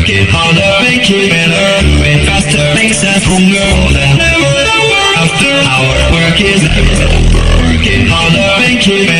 Working harder, making better, moving faster, makes us stronger than ever. After hour, work is never over. Working harder, making better,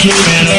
Keep it up.